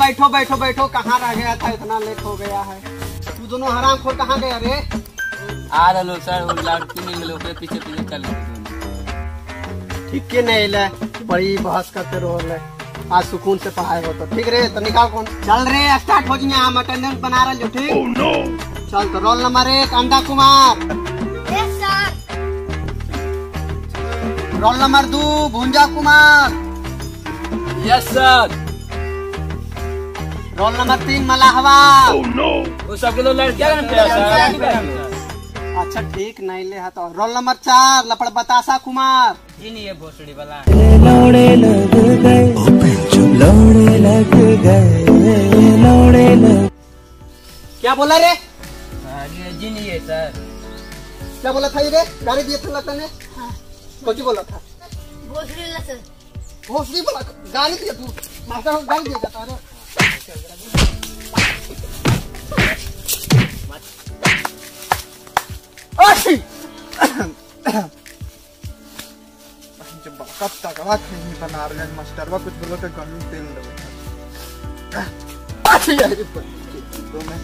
बैठो बैठो बैठो। कहाँ रह गया था? इतना लेट हो गया है। तू दोनों हराम खोर कहाँ गए रे? आ रहा सर वो लड़की नहीं मिले ओकरे पीछे पीछे चल ठीक के नहीं ले। बड़ी बहस करते रहो ले। आज सुकून से पढ़ाई हो तो। ठीक रे तो निकाल कौन? चल रे स्टार्ट हो जाइए हम अटेंडेंस बना रहे हो ठीक? चल तो रोल नंबर एक अंडा Kumar. Yes sir roll number दो भुंजा Kumar. Yes sir roll number तीन मलाहवा। का है सर अच्छा ठीक नहीं ले है तो रोल नंबर चार लपड़ बतासा कुमार। जी नहीं है भोसड़ी वाला। लौड़े लग गए। लौड़े लग गए। लौड़े लग क्या बोला रे? हाँ, जी नहीं है सर। क्या बोला था ये रे? गाड़ी दिए थे लता ने कुछ बोला था? भोसड़ी ला सर। भोसड़ी बोला गाली दिया तू। मास्टर को गाली दिया जाता है जब कब तक आवाज़ नहीं बना रहे हैं मास्टरवा कुछ बोलो तो गन तेल दे तो मैं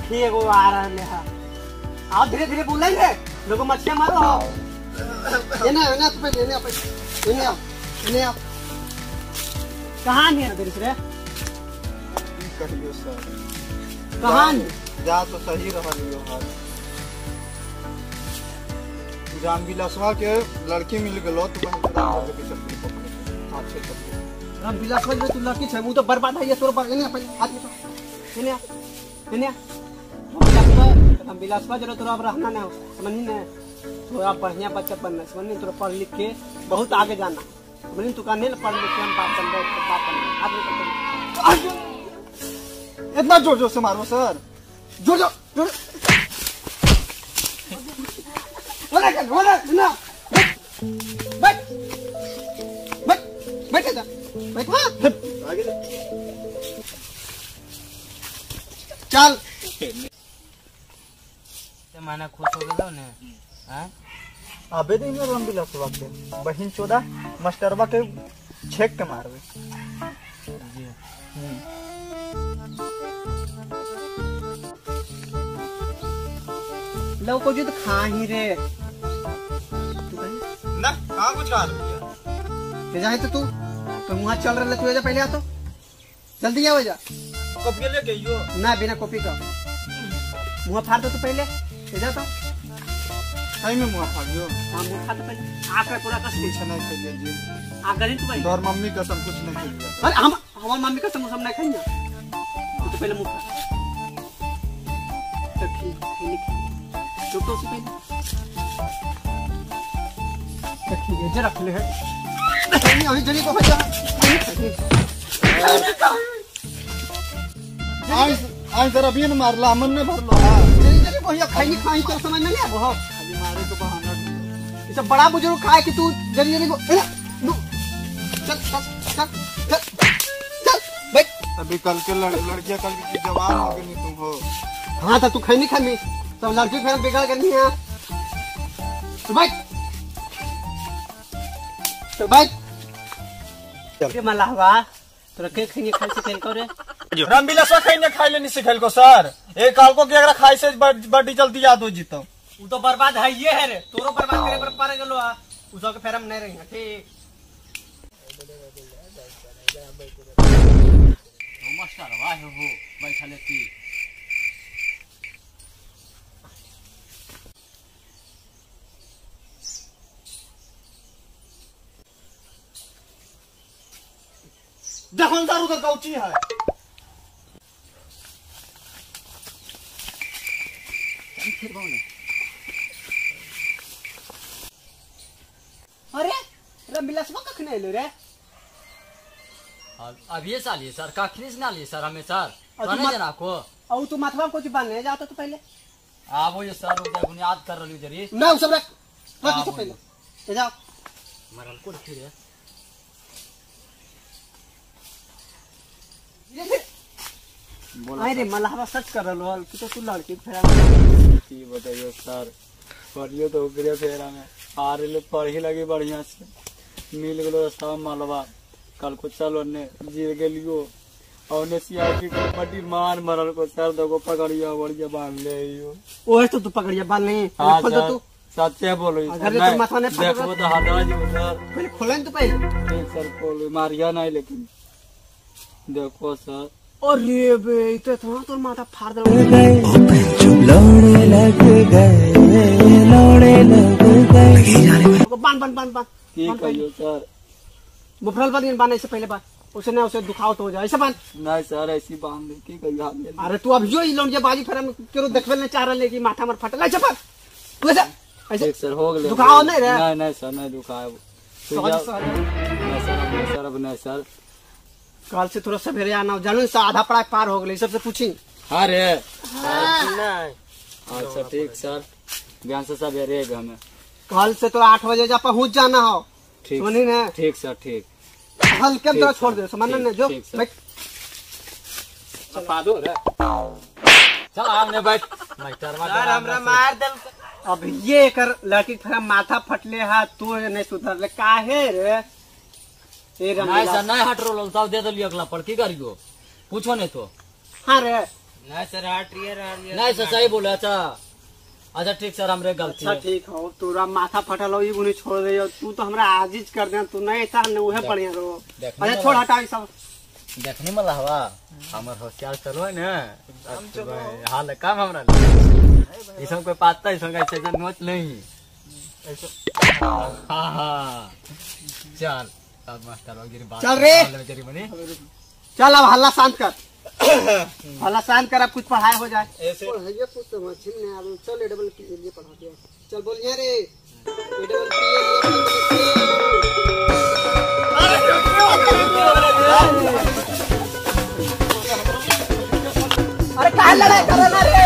ठीक वो आ रहा है हाँ आप धीरे धीरे बोलेंगे लोगों मछलियाँ मारो ये ना ये ना तो पहले ये ना ये ना ये ना कहाँ नहीं है तेरे से सर। नहीं? जा तो सही रहलियो हर जान बिलसवा के लड़की मिल गेलो तो कहीं पूरा हो के। चक्री पकड़े अच्छे चक्री राम बिलास भाई तू लड़की छे मुँह तो बर्बाद है ये तोर पर ये ना पहले हाथ में तो। ये ना ये ना हम बिलास भाई ज़रूर तोरा अब रहना ना समझी ना। तो आप बढ़िया बच्चा बनना समझनी तोरा पढ़ लिख के बहुत आगे जाना। समझनी तू कहने ना पढ़ लिख हम बात बन रहे बात करना आगे इतना ज़ोर ज़ोर से मारो सर जो जो जो बोला कर बोला ना बैठ बैठ बैठ जा बैठ आगे चल माना खुश हो गया ने हाँ अबे दिन में रम बिलसवा के बहिन चोदा मास्टरवा के छेक के मारवे जी लो को जो तो खा ही रे। ना कहाँ कुछ खा रही ले जा तो तू। तो वहाँ चल रहा तू जा पहले आ तो। जल्दी आ जा। कब के ले ना बिना कॉपी का। मुँह फाड़ दो तो पहले। जा तो। सही में मुँह फाड़ियो मुँह फाड़ दो पहले। आँख पूरा कस कुछ नहीं खेलिए जी। आँख गरी तू भाई। तोहर मम्मी कसम कुछ नहीं खेलिए अरे हम हमार मम्मी का समोसा नहीं ना। तू तो पहले मुँह तो ठीक खेली खेली तो उसी पहले। तो ठीक है जे रख ले है। अभी को बचा। आज आज जरा बिन मारला मन ने भरलो जल्दी जल्दी भैया खाई खाई तो समझ में नहीं आया। तो बहाना। बड़ा बुज़ुर्ग खाए कि तू जल्दी जल्दी को चल चल चल चल चल बैठ अभी कल के लड़, लड़कियाँ कल की जवान हो गई तुम हो। हाँ तो तू खाई नहीं खानी सब लड़की फिर बिगड़ करनी है। तो बैठ तो बैठ ये मलाहवा तोरा के खाई खाई से खेल करे रामबिलासा खाई ने खाई लेनी सिखल को सर। एक काल को के अगर खाई से बड़ी जल्दी याद हो जीतो तो बर्बाद है ये है रे। तोरो बर्बाद करे पर पार गेलो आ। उ सब के फेर हम नहीं रही ठीक। मास्टर वाह हो बैठा लेती देखो दारू उधर कौची है। अरे रमिलासवा कखने एलो रे अब ये साल ये सर कखनी से ना लिए सर हमें सर तो जना को और तू माथवा कुछ बांधने जाता तो पहले आप वो ये सर गया बुनियाद कर रही जरी ना सब रख रख हाँ, पहले ले जाओ मरल को रखी रे अरे मलाहवा सच कर रहा कि तो तू लड़की फेरा की बताइयो सर पढ़ियो तो ओकरे फेरा में अरे ले पढ़ी लगी बढ़िया से मिल गेलो में मालवा। कल को चलो ने गिर गेलियो। और ने सीआरपी को पट्टी मार मरल को सर दगो पकड़िया बढ़िया बाँध ले ओए तो तू पकड़िया बाल नहीं हाँ खोल दो तू। सच्चे बोलो। अगर तो माथा ने देखो तो हटा जो। सर पहले खोलन तो पहले। सर बोलो मारिया नहीं लेकिन। देखो सर। अरे बे तो इतना तो माथा फाड़ दे। गए लौड़े लग गए लौड़े लग गए। बाँध बाँध बाँध बाँध। बाँध कहियो सर। मुफरल बाँध बांधने से पहले बाँध। उसे ना उसे दुखाव तो हो जाए। ऐसे बाँध। नहीं सर ऐसी बाँध दे की में अरे तू अब जो ही लौट बाजी फिर हम केरो देखवे ने चाह रहे कि माथा मर फटल। ऐसे बाँध। तू ऐसे ऐसे सर हो गए दुखाओ नहीं रे? नहीं नहीं सर नहीं तो जाओ- सहज। नहीं सर अब नहीं सर अब नहीं सर। कल से थोड़ा सवेरे आना। जानू से आधा पढ़ाई पार हो गई सबसे पूछी। हाँ रे। अच्छा ठीक सर। बयान से सब रहेगा हमें। कल से तो आठ बजे जा पहुँच जाना हो। ठीक। सुनी ने? ठीक सर ठीक। हल्के में छोड़ दे समझ ने जो। चल बैठ। मार दल अब ये कर लड़की थोड़ा माथा फटले है तू नहीं सुधर ले। काहे रे? ए नहीं सर नहीं हट रोल सब दे दिलियो अगला पर। की करियो? पूछो नहीं तो। हाँ रे। नहीं सर हट रही है। नहीं सर सही बोले अच्छा। अच्छा ठीक सर हमरे गलती अच्छा ठीक हो तोरा माथा फटल हो उन्हें छोड़ दे तू तो हमरा आजिज कर दे तू नहीं ऐसा हमने उहे बढ़िया रहो। देखने अच्छा छोड़ हटा ई सब। देखने में लहवा हमर होशियार चलो है ना। हाल काम हमरा। ई सब कोई पाता सब का ऐसे नोच नहीं। हाँ हाँ। चल अब मास्टर वगैरह बात चल रे। चल अब हल्ला शांत कर। कर अब कुछ पढ़ाई हो जाए। पढ़ाइए कुछ तो नहीं आ चल ए डबल पी लिए पढ़ा दिया। चल बोलिए रे। ए डबल पी अरे कहा लड़ाई कर रहा रे?